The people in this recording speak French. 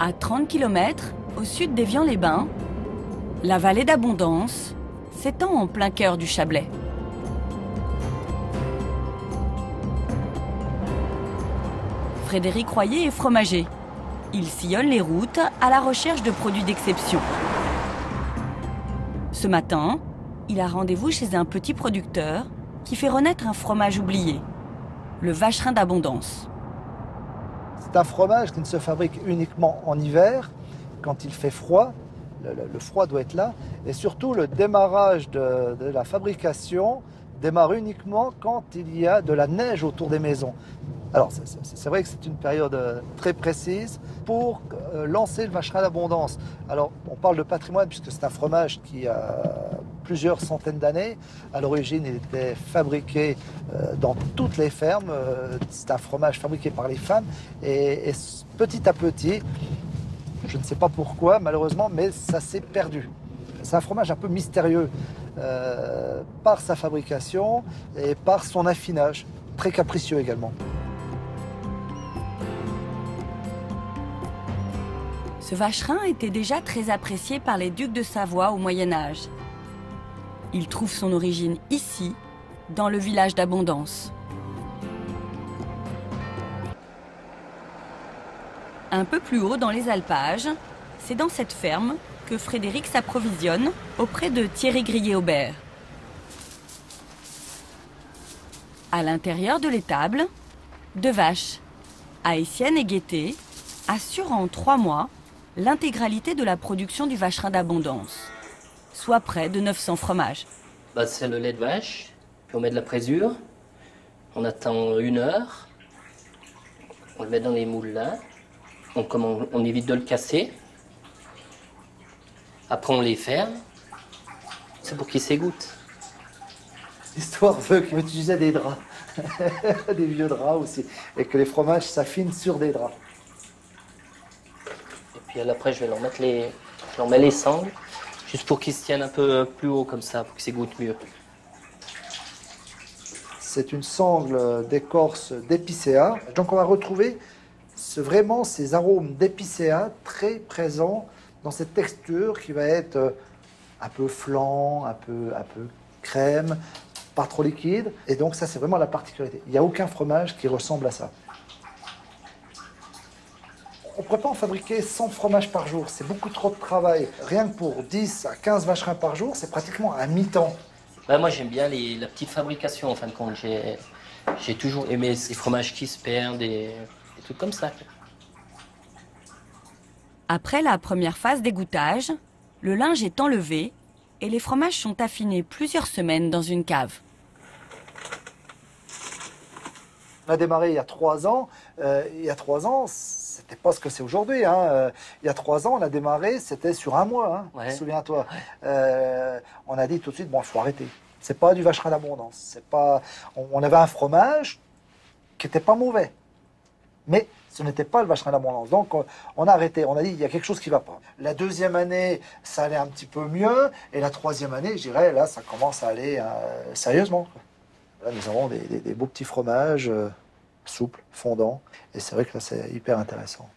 À 30 km au sud d'Évian-les-Bains, la vallée d'Abondance s'étend en plein cœur du Chablais. Frédéric Royer est fromager. Il sillonne les routes à la recherche de produits d'exception. Ce matin, il a rendez-vous chez un petit producteur qui fait renaître un fromage oublié, le vacherin d'abondance. C'est un fromage qui ne se fabrique uniquement en hiver, quand il fait froid. Le, froid doit être là. Et surtout, le démarrage de, la fabrication démarre uniquement quand il y a de la neige autour des maisons. Alors, c'est vrai que c'est une période euh, très précise pour euh, lancer le vacherin d'abondance. Alors, on parle de patrimoine puisque c'est un fromage qui a plusieurs centaines d'années. À l'origine, il était fabriqué euh, dans toutes les fermes. C'est un fromage fabriqué par les femmes. Et, petit à petit, je ne sais pas pourquoi, malheureusement, mais ça s'est perdu. C'est un fromage un peu mystérieux par sa fabrication et par son affinage, très capricieux également. Ce vacherin était déjà très apprécié par les ducs de Savoie au Moyen Âge. Il trouve son origine ici, dans le village d'Abondance. Un peu plus haut dans les alpages, c'est dans cette ferme que Frédéric s'approvisionne auprès de Thierry Grillet-Aubert. À l'intérieur de l'étable, deux vaches, haïtiennes et gaieté, assurent en trois mois l'intégralité de la production du vacherin d'abondance, soit près de 900 fromages. Bah, c'est le lait de vache, puis on met de la présure, on attend une heure, on le met dans les moules là, on, on, évite de le casser, après on les ferme, c'est pour qu'ils s'égouttent. L'histoire veut qu'on utilisait des draps, des vieux draps aussi, et que les fromages s'affinent sur des draps. Puis après, je vais leur mettre les, je mets les sangles, juste pour qu'ils se tiennent un peu plus haut comme ça, pour qu'ils s'égouttent mieux. C'est une sangle d'écorce d'épicéa. Donc on va retrouver vraiment ces arômes d'épicéa très présents dans cette texture qui va être euh, un peu flan, peu, un peu crème, pas trop liquide. Et donc ça, c'est vraiment la particularité. Il n'y a aucun fromage qui ressemble à ça. On ne pourrait pas en fabriquer 100 fromages par jour, c'est beaucoup trop de travail. Rien que pour 10 à 15 vacherins par jour, c'est pratiquement un mi-temps. Bah, moi j'aime bien la petite fabrication en fin de compte. J'ai toujours aimé ces fromages qui se perdent et, et tout comme ça. Après la première phase d'égouttage, le linge est enlevé et les fromages sont affinés plusieurs semaines dans une cave. On a démarré il y a trois ans. Euh, il y a trois ans, c'était pas ce que c'est aujourd'hui. Hein. Euh, il y a trois ans, on a démarré, c'était sur un mois. Hein. Souviens-toi. Euh, on a dit tout de suite, bon, il faut arrêter. C'est pas du vacherin d'abondance. C'est pas. On, avait un fromage qui était pas mauvais, mais ce n'était pas le vacherin d'abondance. Donc on, a arrêté. On a dit il y a quelque chose qui va pas. La deuxième année, ça allait un petit peu mieux, et la troisième année, je dirais, là, ça commence à aller sérieusement. Là, nous avons des, beaux petits fromages souples, fondants. Et c'est vrai que là, c'est hyper intéressant.